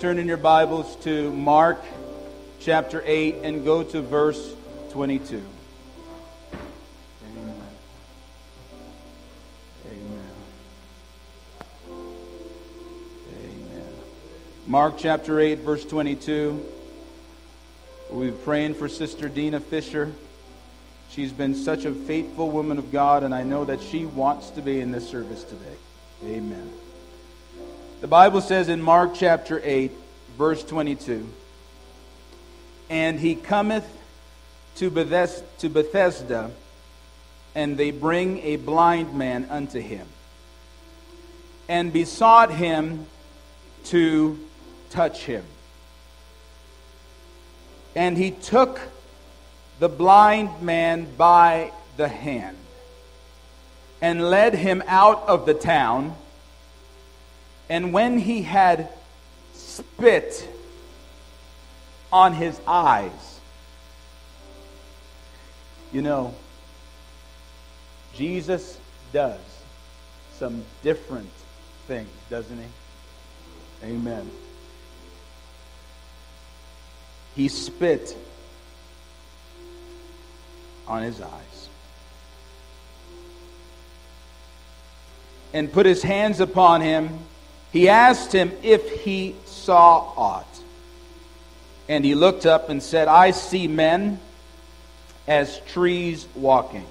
Turn in your Bibles to Mark chapter 8 and go to verse 22. Amen. Amen. Amen. Mark chapter 8, verse 22. We're praying for Sister Dina Fisher. She's been such a faithful woman of God, and I know that she wants to be in this service today. Amen. The Bible says in Mark chapter 8, verse 22 And he cometh to Bethsaida, and they bring a blind man unto him, and besought him to touch him. And he took the blind man by the hand and led him out of the town and when he had spit on his eyes, you know, Jesus does some different things, doesn't he? Amen. He spit on his eyes and put his hands upon him he asked him if he saw aught. And he looked up and said, I see men as trees walking.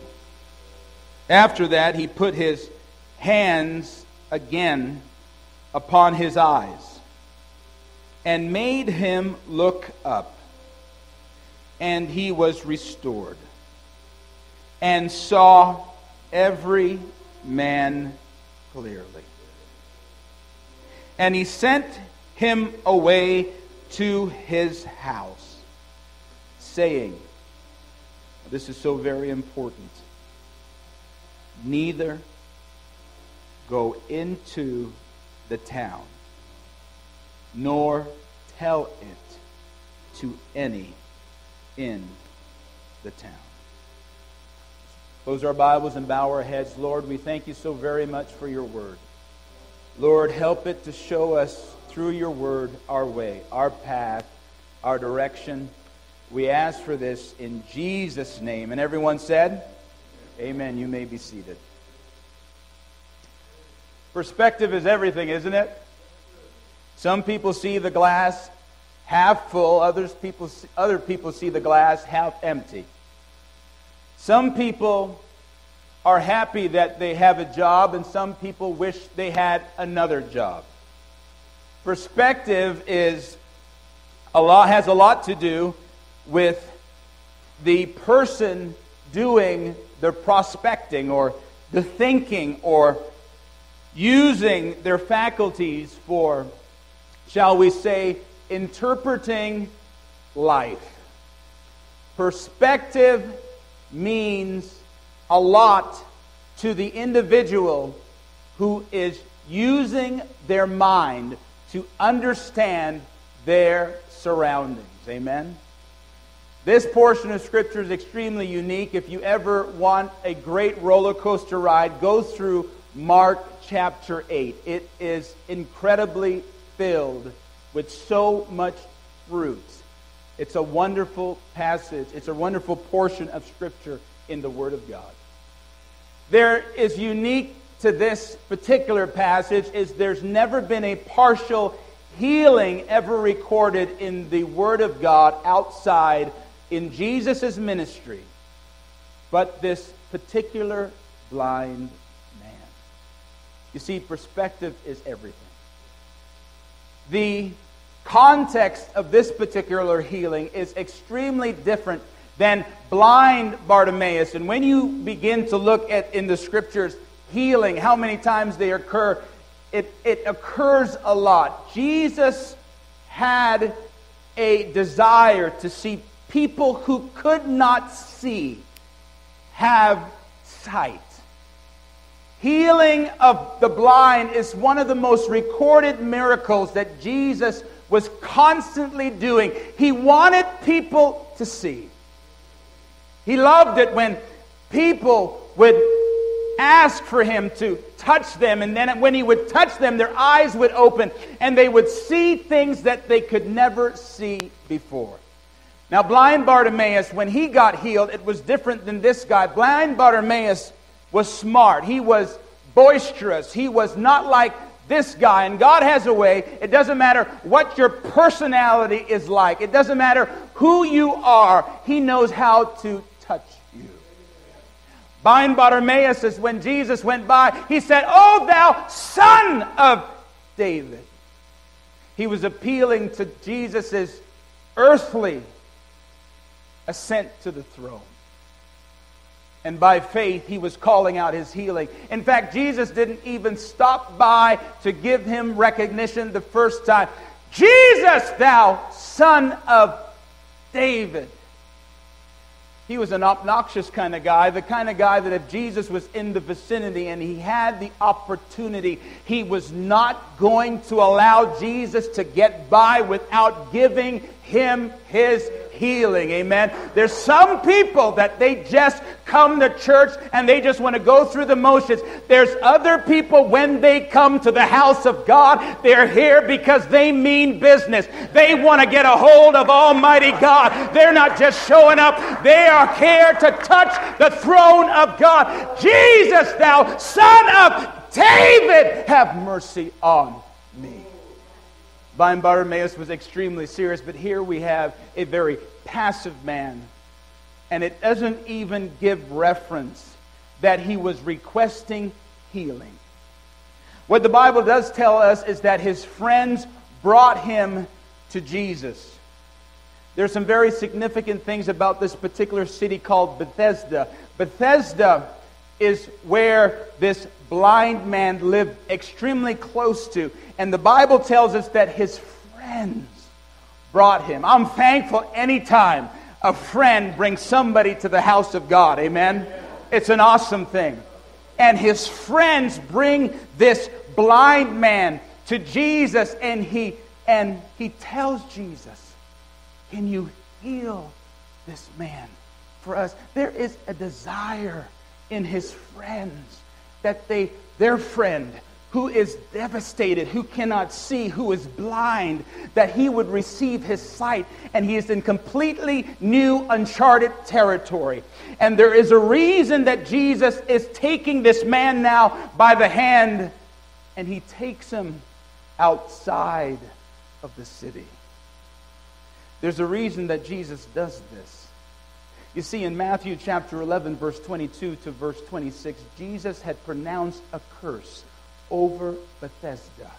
After that, he put his hands again upon his eyes and made him look up. And he was restored and saw every man clearly and he sent him away to his house, saying, This is so very important. Neither go into the town, nor tell it to any in the town. Close our Bibles and bow our heads. Lord, we thank you so very much for your word. Lord, help it to show us through your word our way, our path, our direction. We ask for this in Jesus' name. And everyone said, Amen. You may be seated. Perspective is everything, isn't it? Some people see the glass half full, others people, other people see the glass half empty. Some people are happy that they have a job, and some people wish they had another job. Perspective is a lot, has a lot to do with the person doing the prospecting or the thinking or using their faculties for, shall we say, interpreting life. Perspective means a lot to the individual who is using their mind to understand their surroundings. Amen? This portion of Scripture is extremely unique. If you ever want a great roller coaster ride, go through Mark chapter 8. It is incredibly filled with so much fruit. It's a wonderful passage, it's a wonderful portion of Scripture in the Word of God. There is unique to this particular passage is there's never been a partial healing ever recorded in the Word of God outside in Jesus' ministry, but this particular blind man. You see, perspective is everything. The context of this particular healing is extremely different than blind Bartimaeus. And when you begin to look at in the scriptures healing, how many times they occur, it, it occurs a lot. Jesus had a desire to see people who could not see have sight. Healing of the blind is one of the most recorded miracles that Jesus was constantly doing. He wanted people to see. He loved it when people would ask for him to touch them. And then when he would touch them, their eyes would open and they would see things that they could never see before. Now, blind Bartimaeus, when he got healed, it was different than this guy. Blind Bartimaeus was smart. He was boisterous. He was not like this guy. And God has a way. It doesn't matter what your personality is like, it doesn't matter who you are. He knows how to. Blind Bartimaeus is when Jesus went by, he said, Oh, thou son of David. He was appealing to Jesus' earthly ascent to the throne. And by faith, he was calling out his healing. In fact, Jesus didn't even stop by to give him recognition the first time. Jesus, thou son of David. He was an obnoxious kind of guy, the kind of guy that if Jesus was in the vicinity and he had the opportunity, he was not going to allow Jesus to get by without giving him his healing. Amen. There's some people that they just come to church and they just want to go through the motions. There's other people when they come to the house of God, they're here because they mean business. They want to get a hold of Almighty God. They're not just showing up, they are here to touch the throne of God. Jesus, thou son of David, have mercy on. Blind Bartimaeus was extremely serious, but here we have a very passive man. And it doesn't even give reference that he was requesting healing. What the Bible does tell us is that his friends brought him to Jesus. There's some very significant things about this particular city called Bethsaida. Bethsaida is where this blind man lived extremely close to. And the Bible tells us that his friends brought him. I'm thankful anytime a friend brings somebody to the house of God. Amen? It's an awesome thing. And his friends bring this blind man to Jesus and he and he tells Jesus, "Can you heal this man for us?" There is a desire in his friends that they, their friend who is devastated, who cannot see, who is blind, that he would receive his sight. And he is in completely new, uncharted territory. And there is a reason that Jesus is taking this man now by the hand and he takes him outside of the city. There's a reason that Jesus does this. You see, in Matthew chapter 11, verse 22 to verse 26, Jesus had pronounced a curse over Bethsaida.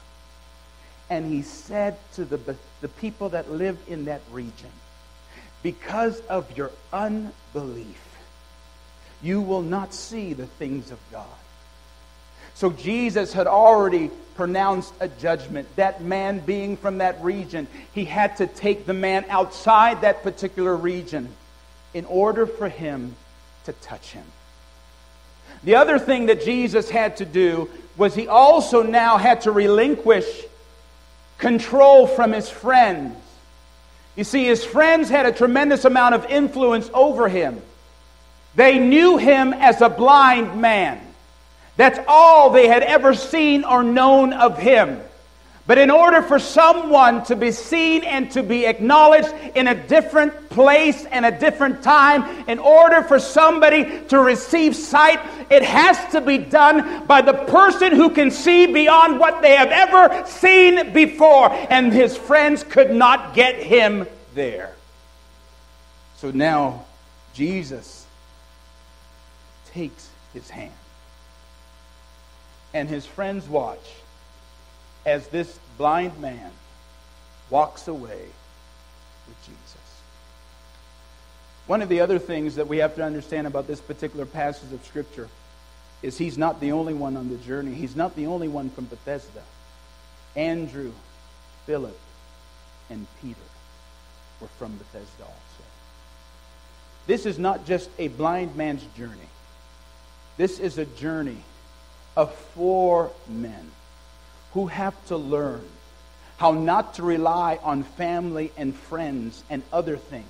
And he said to the, the people that lived in that region, Because of your unbelief, you will not see the things of God. So Jesus had already pronounced a judgment. That man being from that region, he had to take the man outside that particular region in order for him to touch him. The other thing that Jesus had to do was he also now had to relinquish control from his friends. You see, his friends had a tremendous amount of influence over him. They knew him as a blind man. That's all they had ever seen or known of him. But in order for someone to be seen and to be acknowledged in a different place and a different time, in order for somebody to receive sight, it has to be done by the person who can see beyond what they have ever seen before. And his friends could not get him there. So now Jesus takes his hand. And his friends watch as this blind man walks away with Jesus. One of the other things that we have to understand about this particular passage of Scripture is he's not the only one on the journey. He's not the only one from Bethsaida. Andrew, Philip, and Peter were from Bethsaida also. This is not just a blind man's journey. This is a journey of four men who have to learn how not to rely on family and friends and other things.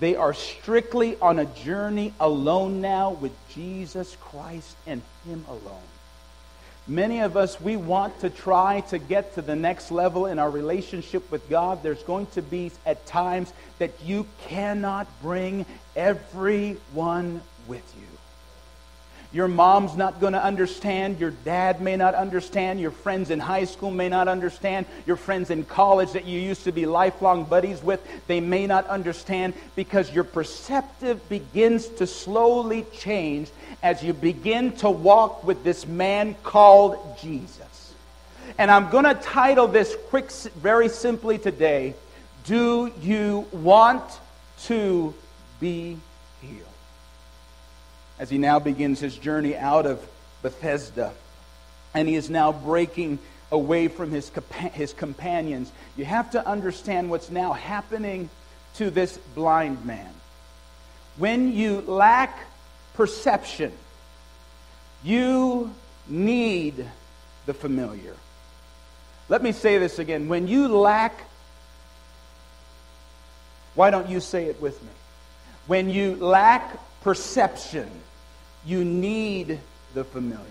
They are strictly on a journey alone now with Jesus Christ and Him alone. Many of us, we want to try to get to the next level in our relationship with God. There's going to be at times that you cannot bring everyone with you. Your mom's not going to understand. Your dad may not understand. Your friends in high school may not understand. Your friends in college that you used to be lifelong buddies with, they may not understand because your perceptive begins to slowly change as you begin to walk with this man called Jesus. And I'm going to title this quick, very simply today Do you want to be? As he now begins his journey out of Bethsaida. And he is now breaking away from his, his companions. You have to understand what's now happening to this blind man. When you lack perception, you need the familiar. Let me say this again. When you lack, why don't you say it with me? When you lack perception, you need the familiar.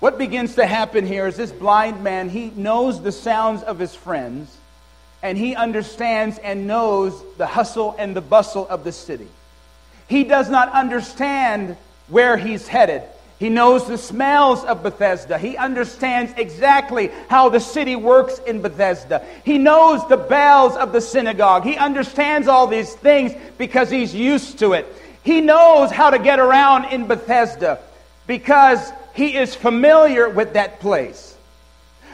What begins to happen here is this blind man, he knows the sounds of his friends, and he understands and knows the hustle and the bustle of the city. He does not understand where he's headed. He knows the smells of Bethsaida. He understands exactly how the city works in Bethsaida. He knows the bells of the synagogue. He understands all these things because he's used to it. He knows how to get around in Bethsaida because he is familiar with that place.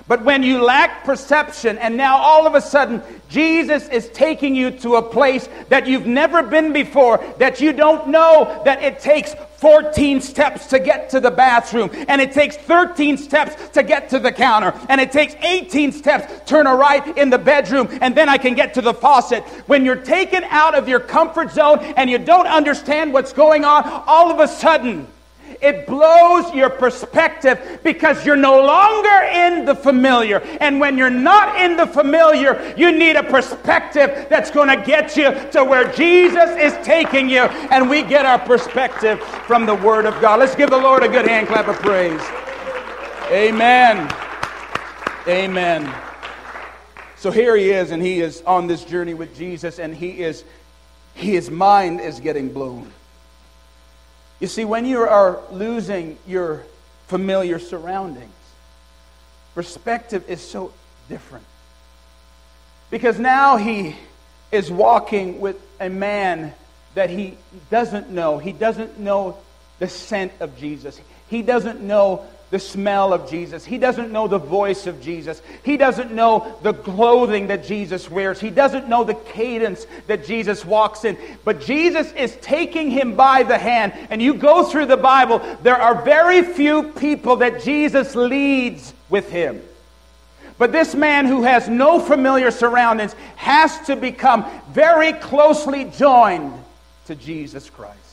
But when you lack perception, and now all of a sudden Jesus is taking you to a place that you've never been before, that you don't know that it takes 14 steps to get to the bathroom, and it takes 13 steps to get to the counter, and it takes 18 steps, turn a right in the bedroom, and then I can get to the faucet. When you're taken out of your comfort zone and you don't understand what's going on, all of a sudden, it blows your perspective because you're no longer in the familiar. And when you're not in the familiar, you need a perspective that's going to get you to where Jesus is taking you. And we get our perspective from the Word of God. Let's give the Lord a good hand clap of praise. Amen. Amen. So here he is, and he is on this journey with Jesus, and he is, his mind is getting blown. You see, when you are losing your familiar surroundings, perspective is so different. Because now he is walking with a man that he doesn't know. He doesn't know the scent of Jesus. He doesn't know the smell of Jesus. He doesn't know the voice of Jesus. He doesn't know the clothing that Jesus wears. He doesn't know the cadence that Jesus walks in. But Jesus is taking him by the hand. And you go through the Bible, there are very few people that Jesus leads with him. But this man who has no familiar surroundings has to become very closely joined to Jesus Christ.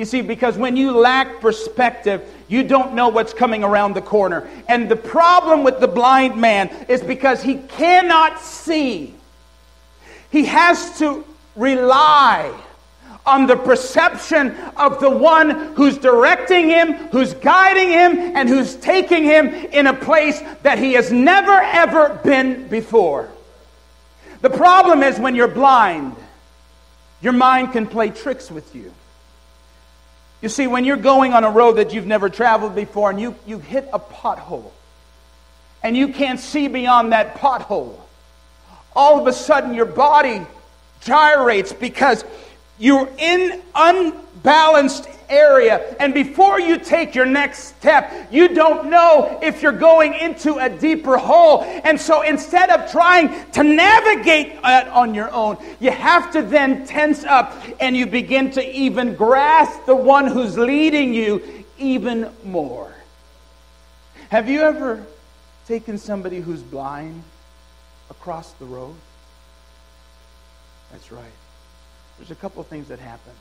You see, because when you lack perspective, you don't know what's coming around the corner. And the problem with the blind man is because he cannot see. He has to rely on the perception of the one who's directing him, who's guiding him, and who's taking him in a place that he has never ever been before. The problem is when you're blind, your mind can play tricks with you. You see, when you're going on a road that you've never traveled before and you, you hit a pothole and you can't see beyond that pothole, all of a sudden your body gyrates because you're in unbalanced area. And before you take your next step, you don't know if you're going into a deeper hole. And so instead of trying to navigate it on your own, you have to then tense up and you begin to even grasp the one who's leading you even more. Have you ever taken somebody who's blind across the road? That's right there's a couple things that happen.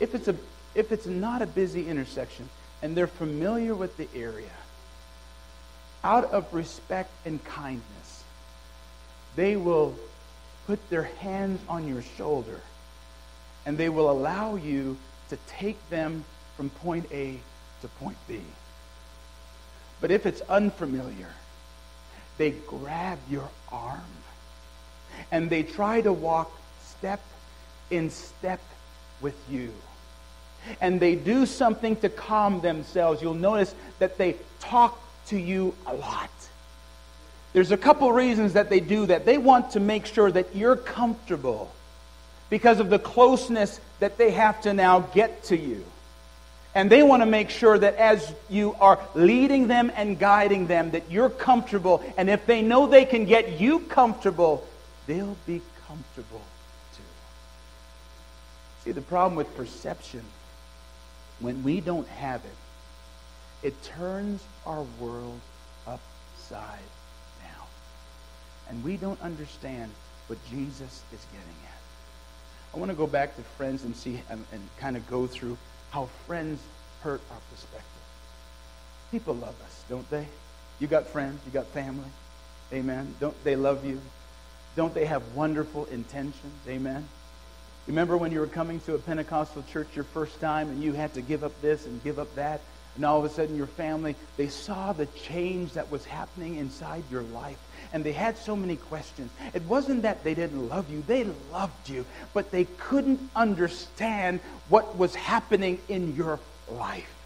If it's, a, if it's not a busy intersection and they're familiar with the area, out of respect and kindness, they will put their hands on your shoulder and they will allow you to take them from point A to point B. But if it's unfamiliar, they grab your arm and they try to walk step in step with you. And they do something to calm themselves. You'll notice that they talk to you a lot. There's a couple reasons that they do that. They want to make sure that you're comfortable because of the closeness that they have to now get to you. And they want to make sure that as you are leading them and guiding them, that you're comfortable. And if they know they can get you comfortable, they'll be comfortable too. See, the problem with perception, when we don't have it, it turns our world upside down. And we don't understand what Jesus is getting at. I want to go back to friends and see and, and kind of go through how friends hurt our perspective. People love us, don't they? You got friends, you got family. Amen. Don't they love you? Don't they have wonderful intentions? Amen. Remember when you were coming to a Pentecostal church your first time and you had to give up this and give up that? And all of a sudden your family, they saw the change that was happening inside your life and they had so many questions. It wasn't that they didn't love you, they loved you, but they couldn't understand what was happening in your life.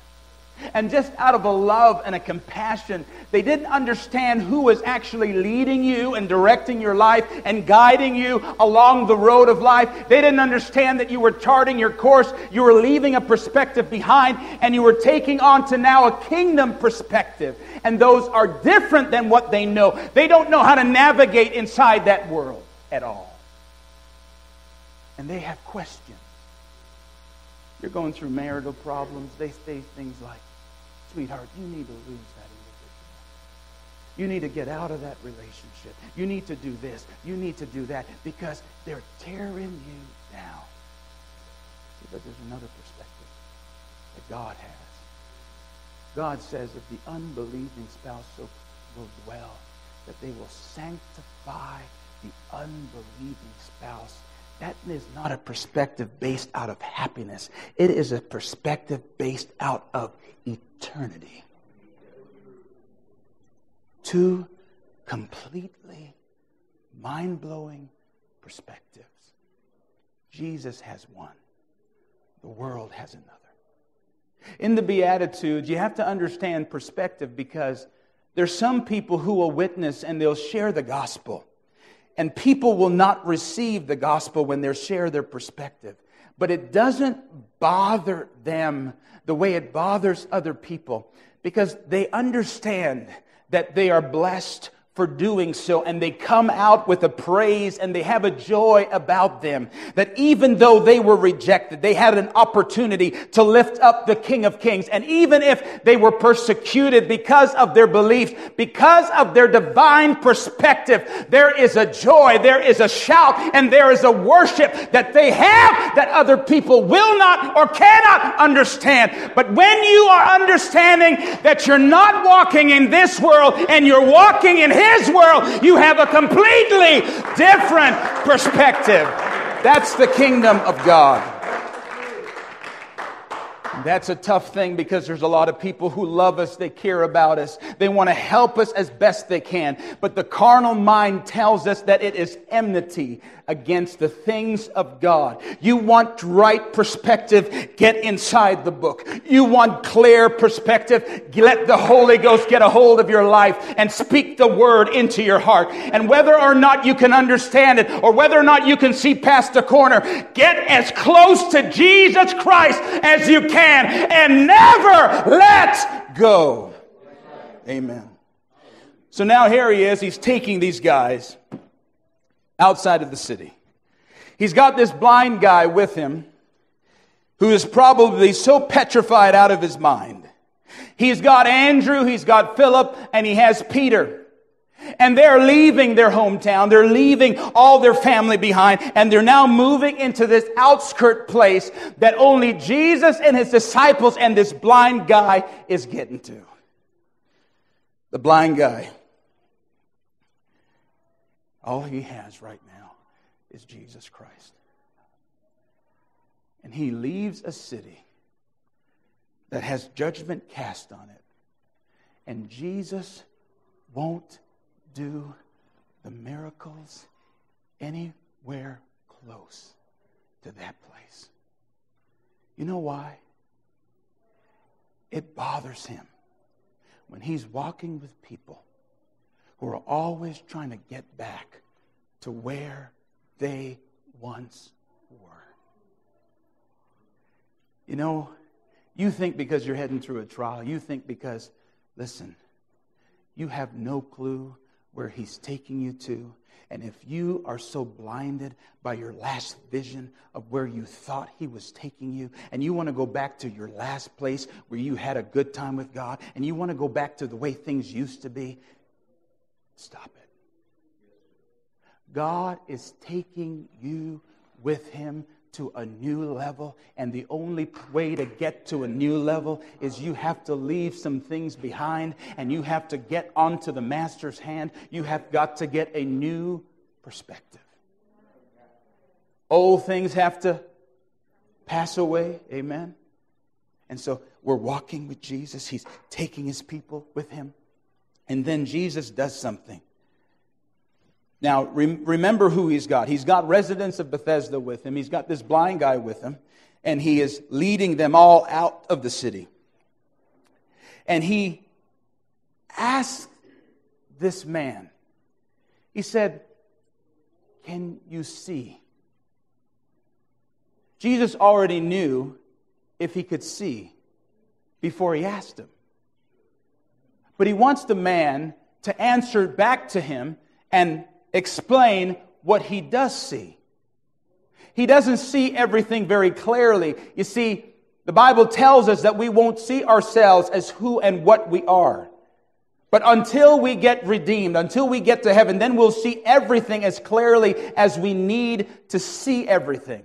And just out of a love and a compassion, they didn't understand who was actually leading you and directing your life and guiding you along the road of life. They didn't understand that you were charting your course, you were leaving a perspective behind, and you were taking on to now a kingdom perspective. And those are different than what they know. They don't know how to navigate inside that world at all. And they have questions. You're going through marital problems. They say things like, sweetheart, you need to lose that individual. You need to get out of that relationship. You need to do this. You need to do that because they're tearing you down. See, but there's another perspective that God has. God says if the unbelieving spouse so will dwell, that they will sanctify the unbelieving spouse that is not a perspective based out of happiness. It is a perspective based out of eternity. Two completely mind blowing perspectives. Jesus has one, the world has another. In the Beatitudes, you have to understand perspective because there's some people who will witness and they'll share the gospel. And people will not receive the gospel when they share their perspective. But it doesn't bother them the way it bothers other people because they understand that they are blessed for doing so and they come out with a praise and they have a joy about them that even though they were rejected they had an opportunity to lift up the king of kings. And even if they were persecuted because of their beliefs because of their divine perspective there is a joy there is a shout and there is a worship that they have that other people will not or cannot understand. But when you are understanding that you're not walking in this world and you're walking in his world, you have a completely different perspective. That's the kingdom of God. That's a tough thing because there's a lot of people who love us, they care about us, they want to help us as best they can. But the carnal mind tells us that it is enmity against the things of God. You want right perspective, get inside the book. You want clear perspective, let the Holy Ghost get a hold of your life and speak the word into your heart. And whether or not you can understand it or whether or not you can see past the corner, get as close to Jesus Christ as you can and never let go. Amen. So now here he is. He's taking these guys outside of the city. He's got this blind guy with him who is probably so petrified out of his mind. He's got Andrew, he's got Philip, and he has Peter. And they're leaving their hometown. They're leaving all their family behind. And they're now moving into this outskirt place that only Jesus and his disciples and this blind guy is getting to. The blind guy all he has right now is Jesus Christ. And he leaves a city that has judgment cast on it. And Jesus won't do the miracles anywhere close to that place. You know why? It bothers him when he's walking with people who are always trying to get back to where they once were. You know, you think because you're heading through a trial, you think because, listen, you have no clue where he's taking you to. And if you are so blinded by your last vision of where you thought he was taking you, and you want to go back to your last place where you had a good time with God, and you want to go back to the way things used to be, stop it. God is taking you with him to a new level. And the only way to get to a new level is you have to leave some things behind and you have to get onto the master's hand. You have got to get a new perspective. Old things have to pass away. Amen. And so we're walking with Jesus. He's taking his people with him. And then Jesus does something. Now, remember who he's got. He's got residents of Bethsaida with him, he's got this blind guy with him, and he is leading them all out of the city. And he asked this man, he said, Can you see? Jesus already knew if he could see before he asked him. But he wants the man to answer back to him and explain what he does see. He doesn't see everything very clearly. You see, the Bible tells us that we won't see ourselves as who and what we are. But until we get redeemed, until we get to heaven, then we'll see everything as clearly as we need to see everything.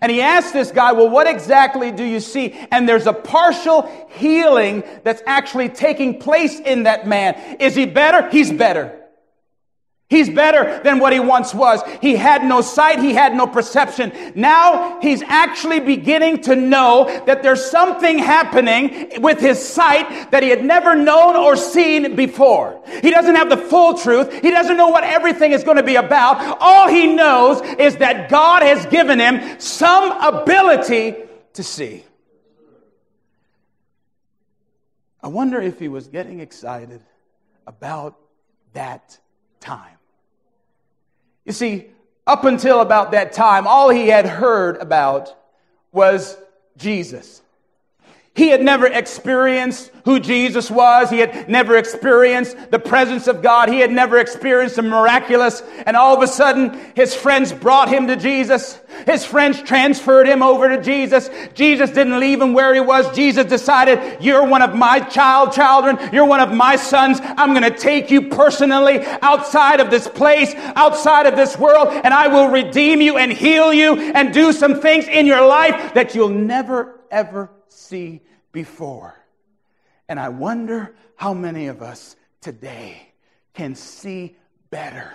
And he asked this guy, Well, what exactly do you see? And there's a partial healing that's actually taking place in that man. Is he better? He's better. He's better than what he once was. He had no sight. He had no perception. Now he's actually beginning to know that there's something happening with his sight that he had never known or seen before. He doesn't have the full truth. He doesn't know what everything is going to be about. All he knows is that God has given him some ability to see. I wonder if he was getting excited about that time. You see, up until about that time, all he had heard about was Jesus. He had never experienced who Jesus was. He had never experienced the presence of God. He had never experienced the miraculous. And all of a sudden, his friends brought him to Jesus. His friends transferred him over to Jesus. Jesus didn't leave him where he was. Jesus decided, you're one of my child children. You're one of my sons. I'm going to take you personally outside of this place, outside of this world, and I will redeem you and heal you and do some things in your life that you'll never, ever see before. And I wonder how many of us today can see better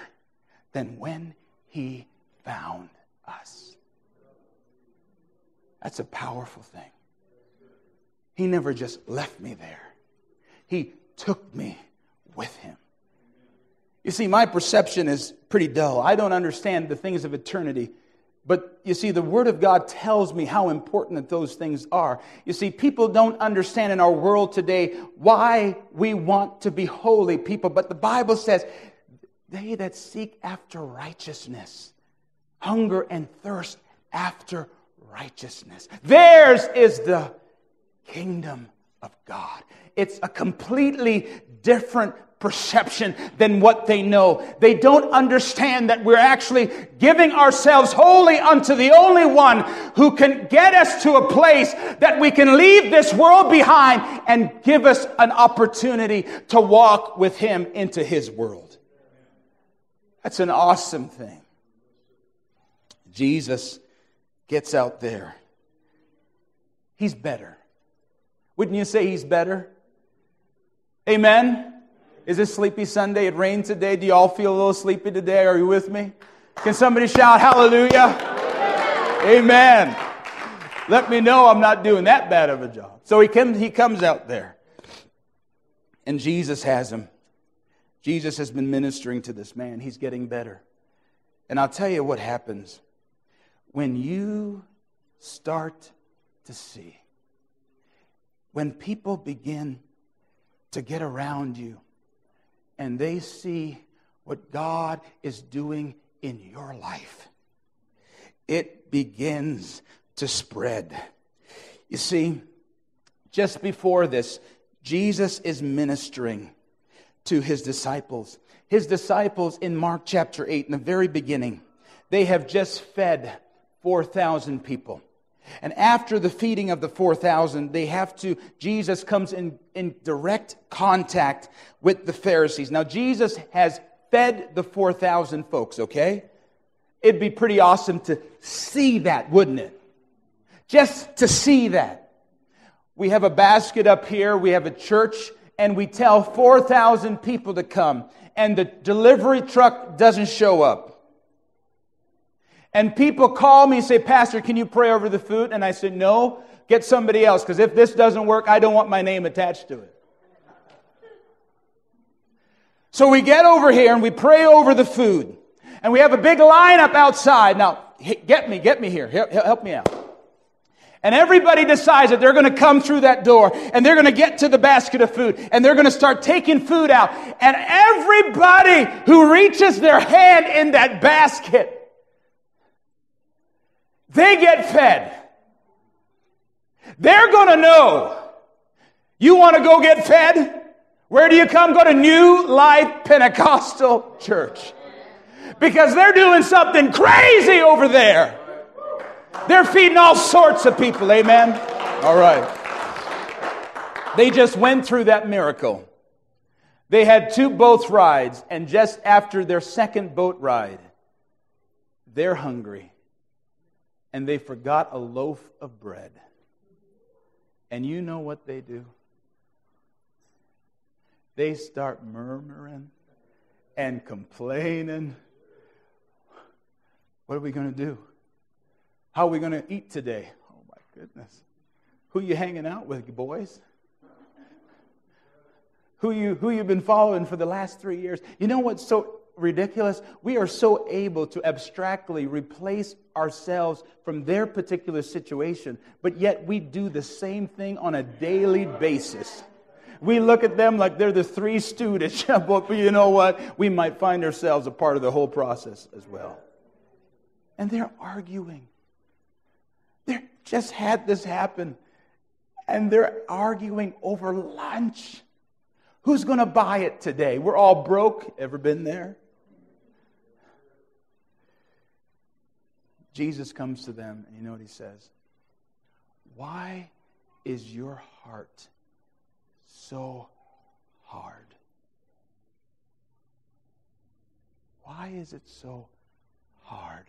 than when He found us. That's a powerful thing. He never just left me there, He took me with Him. You see, my perception is pretty dull. I don't understand the things of eternity but you see, the Word of God tells me how important that those things are. You see, people don't understand in our world today why we want to be holy people, but the Bible says, they that seek after righteousness, hunger and thirst after righteousness. Theirs is the kingdom of God. It's a completely different perception than what they know. They don't understand that we're actually giving ourselves wholly unto the only one who can get us to a place that we can leave this world behind and give us an opportunity to walk with him into his world. That's an awesome thing. Jesus gets out there. He's better. Wouldn't you say he's better? Amen. Is it Sleepy Sunday? It rained today. Do you all feel a little sleepy today? Are you with me? Can somebody shout hallelujah? Amen. Let me know I'm not doing that bad of a job. So he comes, he comes out there, and Jesus has him. Jesus has been ministering to this man. He's getting better. And I'll tell you what happens when you start to see, when people begin to get around you and they see what God is doing in your life, it begins to spread. You see, just before this, Jesus is ministering to his disciples. His disciples in Mark chapter 8, in the very beginning, they have just fed 4,000 people. And after the feeding of the 4,000, they have to, Jesus comes in, in direct contact with the Pharisees. Now, Jesus has fed the 4,000 folks, okay? It'd be pretty awesome to see that, wouldn't it? Just to see that. We have a basket up here, we have a church, and we tell 4,000 people to come, and the delivery truck doesn't show up. And people call me and say, Pastor, can you pray over the food? And I said, No, get somebody else, because if this doesn't work, I don't want my name attached to it. So we get over here and we pray over the food. And we have a big lineup outside. Now, get me, get me here. Help me out. And everybody decides that they're going to come through that door and they're going to get to the basket of food and they're going to start taking food out. And everybody who reaches their hand in that basket, they get fed. They're going to know. You want to go get fed? Where do you come? Go to New Life Pentecostal Church. Because they're doing something crazy over there. They're feeding all sorts of people. Amen. All right. They just went through that miracle. They had two boat rides, and just after their second boat ride, they're hungry. And they forgot a loaf of bread. And you know what they do? They start murmuring and complaining. What are we going to do? How are we going to eat today? Oh, my goodness. Who you hanging out with, boys? Who you who you've been following for the last three years? You know what's so ridiculous? We are so able to abstractly replace ourselves from their particular situation, but yet we do the same thing on a daily basis. We look at them like they're the three students, but you know what? We might find ourselves a part of the whole process as well. And they're arguing. They just had this happen. And they're arguing over lunch. Who's going to buy it today? We're all broke. Ever been there? Jesus comes to them, and you know what he says? Why is your heart so hard? Why is it so hard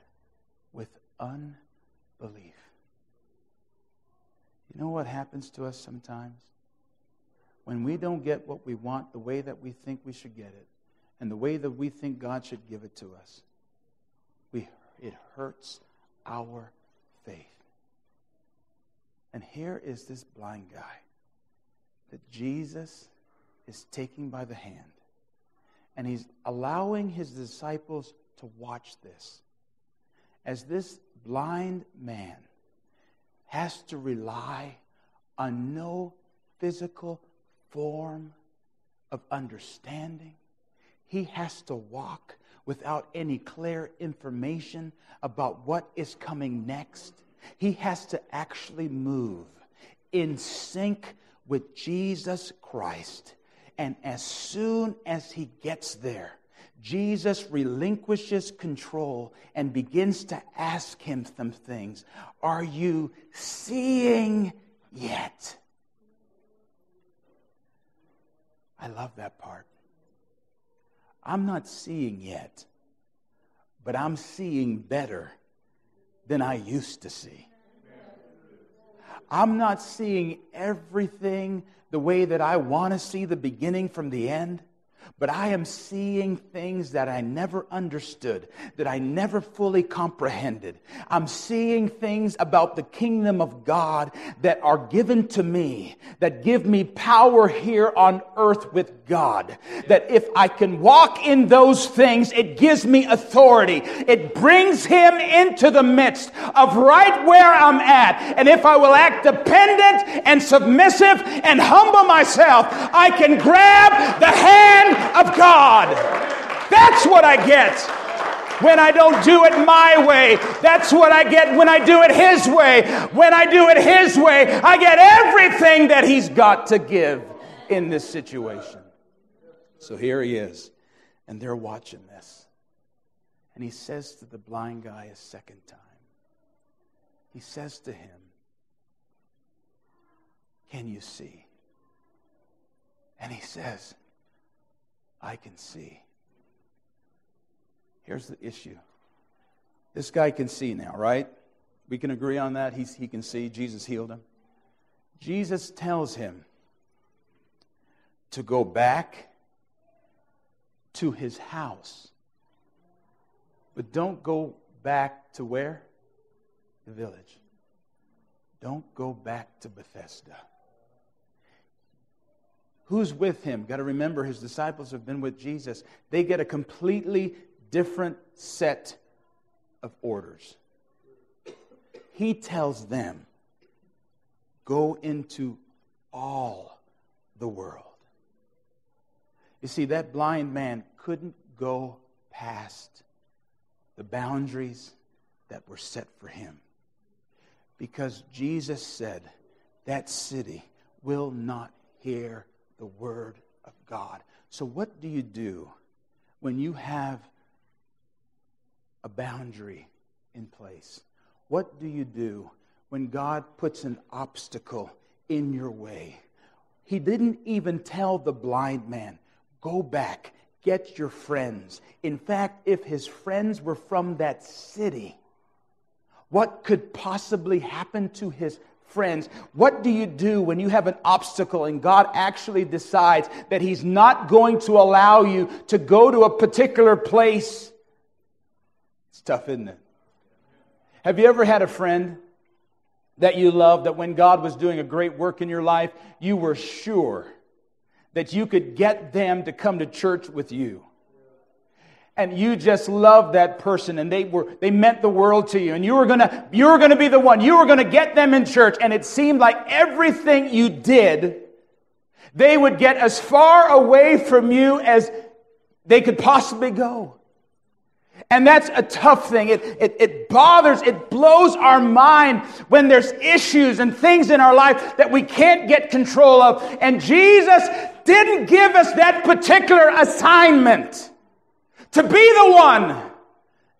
with unbelief? You know what happens to us sometimes? When we don't get what we want the way that we think we should get it, and the way that we think God should give it to us, we, it hurts our faith. And here is this blind guy that Jesus is taking by the hand, and he's allowing his disciples to watch this. As this blind man has to rely on no physical form of understanding. He has to walk without any clear information about what is coming next. He has to actually move in sync with Jesus Christ. And as soon as he gets there, Jesus relinquishes control and begins to ask him some things. Are you seeing yet? I love that part. I'm not seeing yet, but I'm seeing better than I used to see. I'm not seeing everything the way that I want to see the beginning from the end. But I am seeing things that I never understood, that I never fully comprehended. I'm seeing things about the kingdom of God that are given to me, that give me power here on earth with God. That if I can walk in those things, it gives me authority. It brings Him into the midst of right where I'm at. And if I will act dependent and submissive and humble myself, I can grab the hand of God. That's what I get when I don't do it my way. That's what I get when I do it His way. When I do it His way, I get everything that He's got to give in this situation. So here He is, and they're watching this. And He says to the blind guy a second time, He says to him, Can you see? And he says, I can see. Here's the issue this guy can see now, right? We can agree on that. He's, he can see. Jesus healed him. Jesus tells him to go back to his house. But don't go back to where? The village. Don't go back to Bethsaida. Who's with him? Got to remember, his disciples have been with Jesus. They get a completely different set of orders. He tells them, go into all the world. You see, that blind man couldn't go past the boundaries that were set for him. Because Jesus said, that city will not hear the Word of God. So, what do you do when you have a boundary in place? What do you do when God puts an obstacle in your way? He didn't even tell the blind man, go back, get your friends. In fact, if his friends were from that city, what could possibly happen to his friends, what do you do when you have an obstacle and God actually decides that He's not going to allow you to go to a particular place? It's tough, isn't it? Have you ever had a friend that you loved that when God was doing a great work in your life, you were sure that you could get them to come to church with you? And you just loved that person and they were they meant the world to you and you were going to you were going to be the one you were going to get them in church and it seemed like everything you did they would get as far away from you as they could possibly go and that's a tough thing. It, it, it, bothers, it blows our mind when there's issues and things in our life that we can't get control of. And Jesus didn't give us that particular assignment to be the one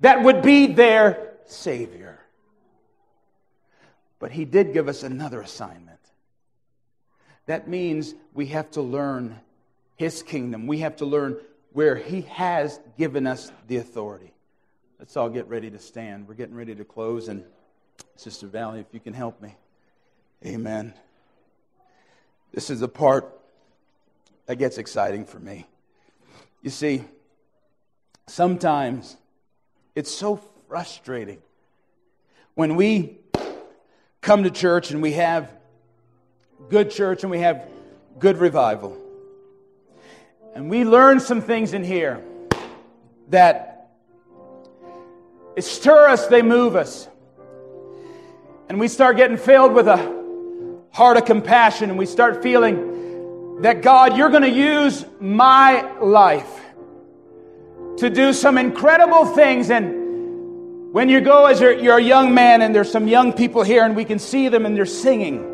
that would be their Savior. But He did give us another assignment. That means we have to learn His kingdom. We have to learn where He has given us the authority. Let's all get ready to stand. We're getting ready to close, and Sister Valley, if you can help me. Amen. This is the part that gets exciting for me. You see, Sometimes it's so frustrating when we come to church and we have good church and we have good revival. And we learn some things in here that stir us, they move us. And we start getting filled with a heart of compassion and we start feeling that God, you're going to use my life to do some incredible things. And when you go as you're, you're a young man, and there's some young people here, and we can see them and they're singing.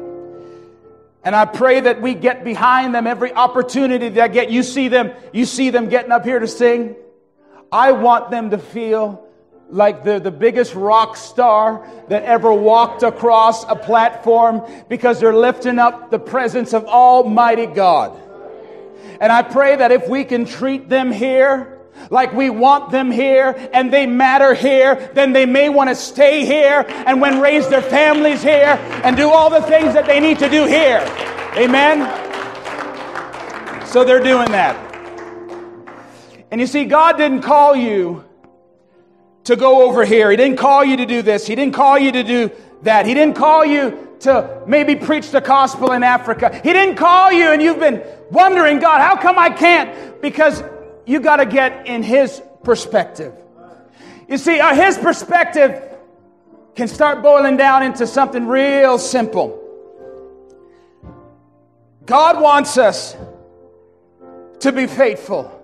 And I pray that we get behind them every opportunity that I get. You see them, you see them getting up here to sing. I want them to feel like they're the biggest rock star that ever walked across a platform because they're lifting up the presence of Almighty God. And I pray that if we can treat them here like we want them here and they matter here, then they may want to stay here and when raise their families here and do all the things that they need to do here. Amen? So they're doing that. And you see, God didn't call you to go over here. He didn't call you to do this. He didn't call you to do that. He didn't call you to maybe preach the gospel in Africa. He didn't call you and you've been wondering, God, how come I can't? Because you got to get in His perspective. You see, uh, His perspective can start boiling down into something real simple. God wants us to be faithful.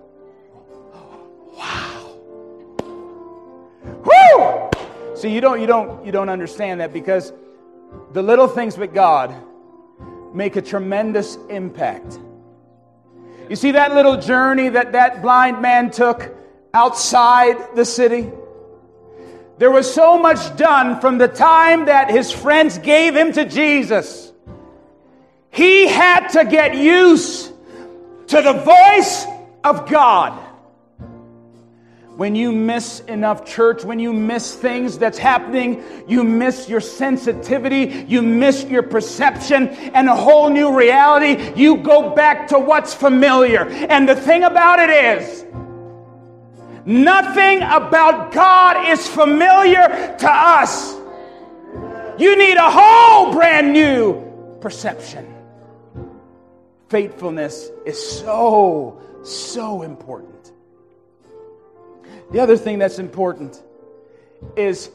Wow. Woo! See, you don't, you don't, you don't understand that because the little things with God make a tremendous impact. You see that little journey that that blind man took outside the city? There was so much done from the time that his friends gave him to Jesus. He had to get used to the voice of God when you miss enough church, when you miss things that's happening, you miss your sensitivity, you miss your perception and a whole new reality, you go back to what's familiar. And the thing about it is, nothing about God is familiar to us. You need a whole brand new perception. Faithfulness is so, so important. The other thing that's important is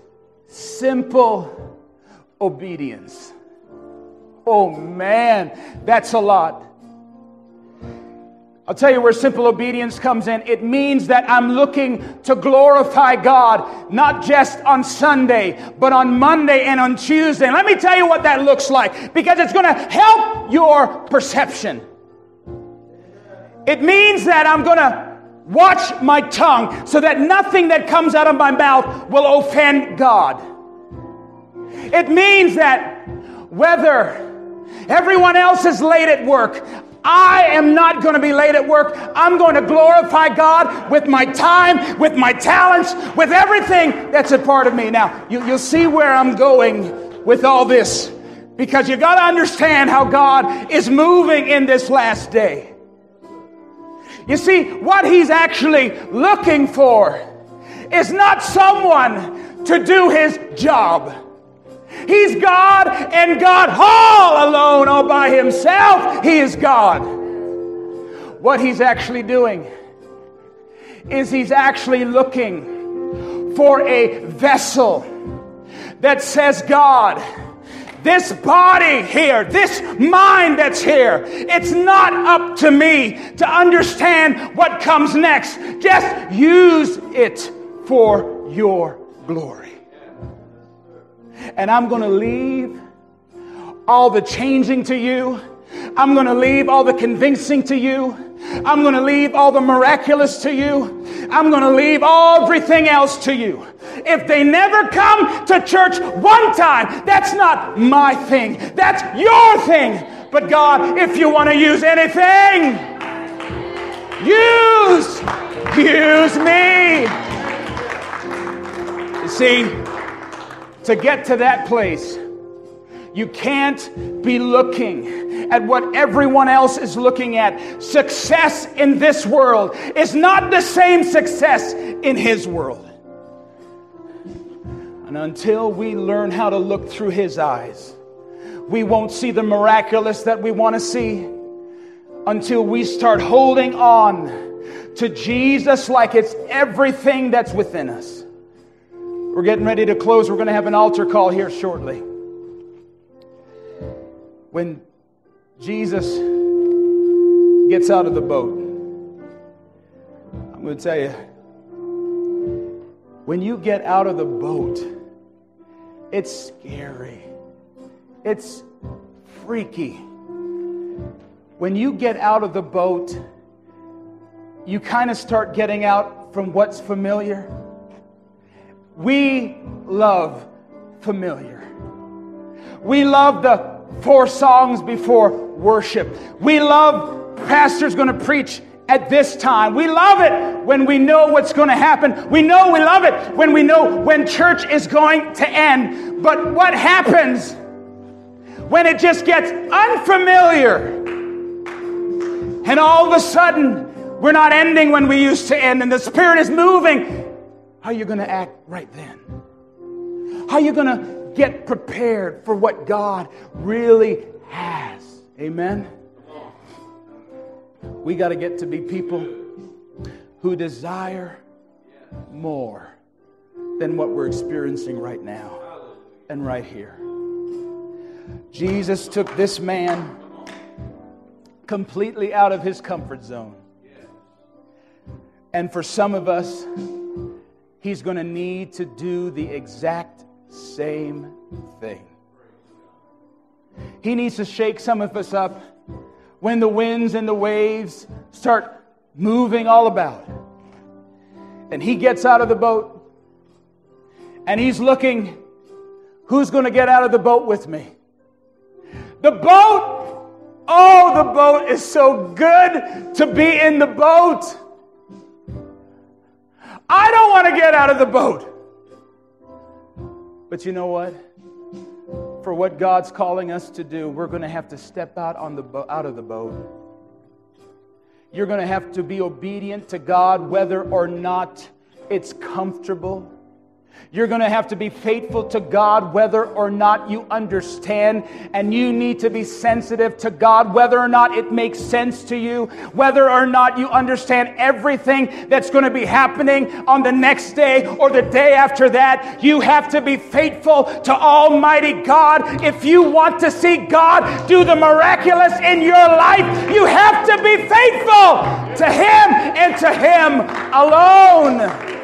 simple obedience. Oh man, that's a lot. I'll tell you where simple obedience comes in. It means that I'm looking to glorify God, not just on Sunday, but on Monday and on Tuesday. Let me tell you what that looks like because it's going to help your perception. It means that I'm going to Watch my tongue so that nothing that comes out of my mouth will offend God. It means that whether everyone else is late at work, I am not going to be late at work. I'm going to glorify God with my time, with my talents, with everything that's a part of me. Now, you, will see where I'm going with all this because you got to understand how God is moving in this last day. You see, what he's actually looking for is not someone to do his job. He's God and God all alone, all by himself. He is God. What he's actually doing is he's actually looking for a vessel that says, God, this body here, this mind that's here, it's not up to me to understand what comes next. Just use it for your glory. And I'm going to leave all the changing to you. I'm going to leave all the convincing to you. I'm going to leave all the miraculous to you. I'm going to leave everything else to you. If they never come to church one time, that's not my thing. That's your thing. But God, if you want to use anything, use, use me. You see, to get to that place, you can't be looking at what everyone else is looking at. Success in this world is not the same success in His world. And until we learn how to look through His eyes, we won't see the miraculous that we want to see until we start holding on to Jesus like it's everything that's within us. We're getting ready to close. We're going to have an altar call here shortly when Jesus gets out of the boat, I'm going to tell you, when you get out of the boat, it's scary. It's freaky. When you get out of the boat, you kind of start getting out from what's familiar. We love familiar. We love the four songs before worship. We love pastors going to preach at this time. We love it when we know what's going to happen. We know we love it when we know when church is going to end. But what happens when it just gets unfamiliar and all of a sudden We're not ending when we used to end, and the Spirit is moving. How are you going to act right then? How are you going to get prepared for what God really has? Amen? We got to get to be people who desire more than what we're experiencing right now and right here. Jesus took this man completely out of his comfort zone. And for some of us, he's going to need to do the exact same thing. He needs to shake some of us up when the winds and the waves start moving all about. And he gets out of the boat and he's looking, who's going to get out of the boat with me? The boat, oh, the boat is so good to be in the boat. I don't want to get out of the boat. But you know what? For what God's calling us to do, we're going to have to step out on the bo- out of the boat. You're going to have to be obedient to God whether or not it's comfortable. You're going to have to be faithful to God whether or not you understand. And you need to be sensitive to God whether or not it makes sense to you, whether or not you understand everything that's going to be happening on the next day or the day after that. You have to be faithful to Almighty God. If you want to see God do the miraculous in your life, you have to be faithful to Him and to Him alone.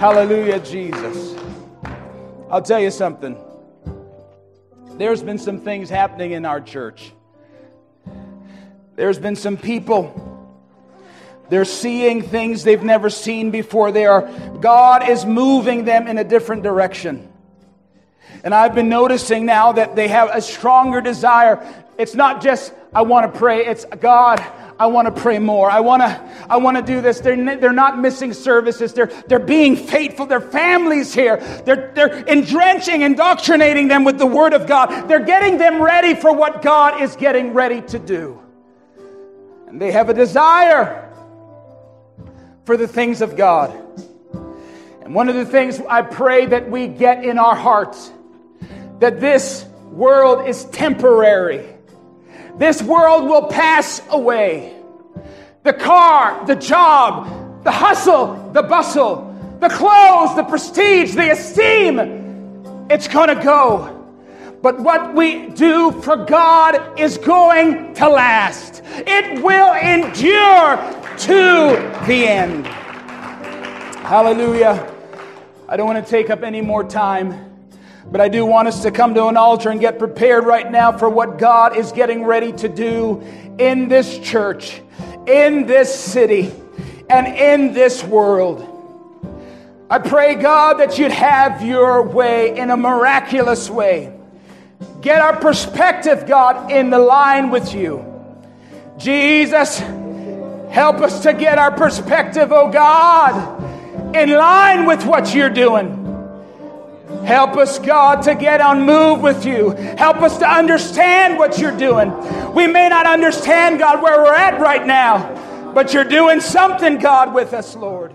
Hallelujah, Jesus. I'll tell you something. There's been some things happening in our church. There's been some people. They're seeing things they've never seen before. They are, God is moving them in a different direction. And I've been noticing now that they have a stronger desire. It's not just, I want to pray, it's God, I want to pray more. I want to, I want to do this. They're, they're not missing services. They're, they're being faithful. Their families here. They're, they're indrenching, indoctrinating them with the Word of God. They're getting them ready for what God is getting ready to do. And they have a desire for the things of God. And one of the things I pray that we get in our hearts that this world is temporary this world will pass away. The car, the job, the hustle, the bustle, the clothes, the prestige, the esteem, it's to go. But what we do for God is going to last. It will endure to the end. Hallelujah. I don't want to take up any more time. But I do want us to come to an altar and get prepared right now for what God is getting ready to do in this church, in this city, and in this world. I pray, God, that you'd have your way in a miraculous way. Get our perspective, God, in the line with you. Jesus, help us to get our perspective, oh God, in line with what you're doing. Help us, God, to get on move with you. Help us to understand what you're doing. We may not understand, God, where we're at right now, but you're doing something, God, with us, Lord.